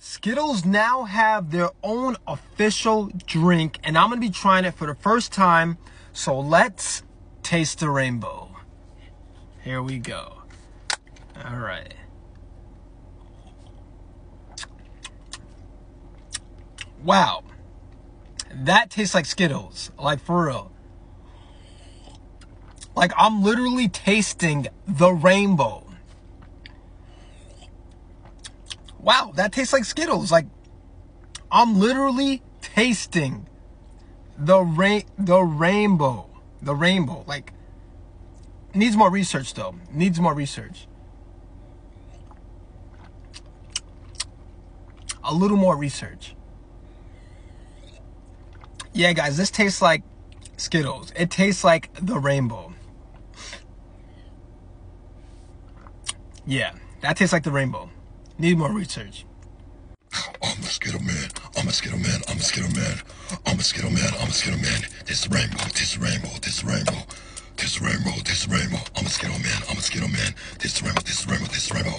Skittles now have their own official drink, and I'm gonna be trying it for the first time. So let's taste the rainbow. Here we go. All right. Wow. That tastes like Skittles. Like for real. Like I'm literally tasting the rainbow. Wow, that tastes like Skittles. Like, I'm literally tasting the rain, the rainbow, the rainbow. Like, needs more research though. Needs more research. A little more research. Yeah, guys, this tastes like Skittles. It tastes like the rainbow. Yeah, that tastes like the rainbow. Need more research. I'm a Skittle Man. I'm a Skittle Man. I'm a Skittle Man. I'm a Skittle Man. I'm a Skittle Man. This rainbow. This rainbow. This rainbow. This rainbow. This rainbow. I'm a Skittle Man. I'm a Skittle Man. This rainbow. This rainbow. This rainbow.